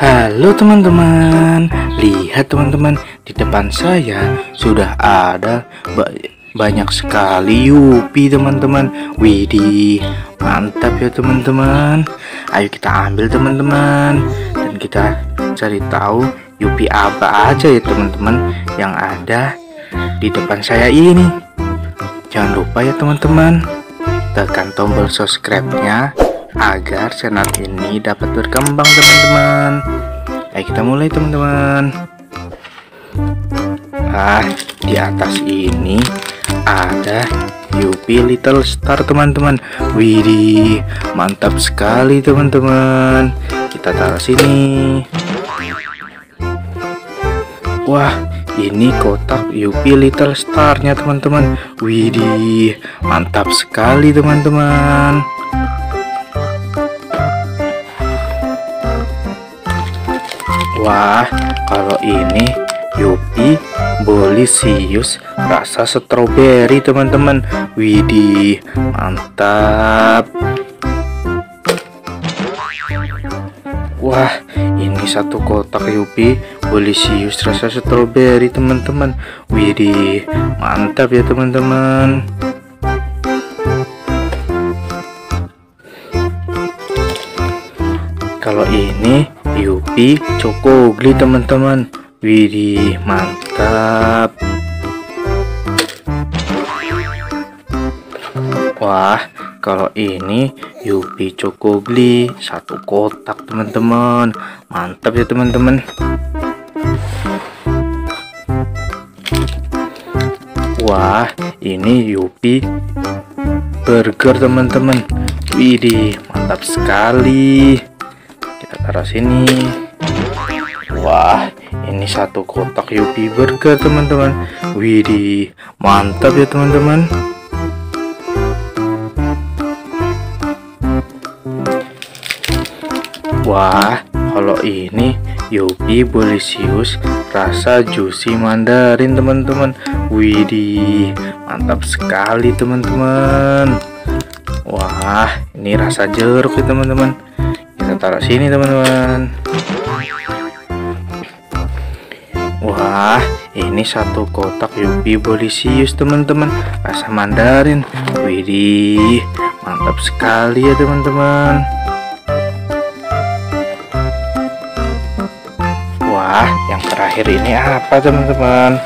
Halo teman-teman, lihat teman-teman di depan saya sudah ada ba banyak sekali Yupi teman-teman. Widih, mantap ya teman-teman. Ayo kita ambil teman-teman dan kita cari tahu Yupi apa aja ya teman-teman yang ada di depan saya ini. Jangan lupa ya teman-teman, tekan tombol subscribe-nya agar channel ini dapat berkembang teman-teman. Ayo kita mulai teman-teman. Ah di atas ini ada Yupi Little Star teman-teman. Widih mantap sekali teman-teman. Kita taruh sini. Wah ini kotak Yupi Little Starnya teman-teman. Widih mantap sekali teman-teman Wah, kalau ini Yupi Bolisius rasa stroberi teman-teman. Widih, mantap. Wah, ini satu kotak Yupi Bolisius rasa stroberi teman-teman. Widih, mantap ya teman-teman. Kalau ini Yupi Cokogli teman-teman. Widih mantap. Wah kalau ini Yupi Cokogli satu kotak teman-teman. Mantap ya teman-teman. Wah ini Yupi burger teman-teman. Widih mantap sekali taruh sini. Wah ini satu kotak Yupi Burger teman-teman. Widih mantap ya teman-teman. Wah kalau ini Yupi Bolisius rasa juicy mandarin teman-teman. Widih mantap sekali teman-teman. Wah ini rasa jeruk ya teman-teman taruh sini teman-teman. Wah ini satu kotak Yupi Bolisius teman-teman. Rasa mandarin. Widih mantap sekali ya teman-teman. Wah yang terakhir ini apa teman-teman?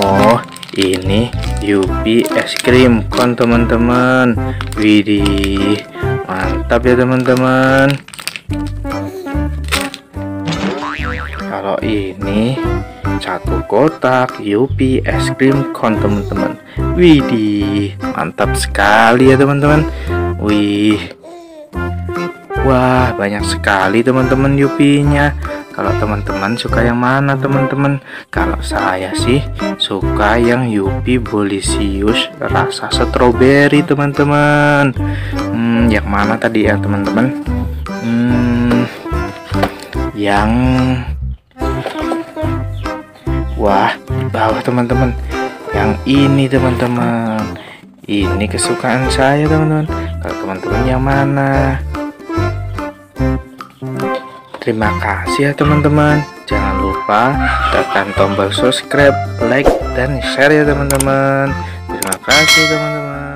Oh ini Yupi es krim kon teman-teman. Widih mantap ya teman-teman. Kalau ini satu kotak Yupi es krim kon teman-teman. Widih mantap sekali ya teman-teman. Wih wah banyak sekali teman-teman Yupinya. Kalau teman-teman suka yang mana teman-teman? Kalau saya sih suka yang Yupi Bolisius rasa stroberi teman-teman. Hmm, yang mana tadi ya teman-teman? Hmm, yang wah bawah teman-teman. Yang ini teman-teman. Ini kesukaan saya teman-teman. Kalau teman-teman yang mana Terima kasih ya teman-teman. Jangan lupa tekan tombol subscribe, like, dan share ya teman-teman. Terima kasih teman-teman.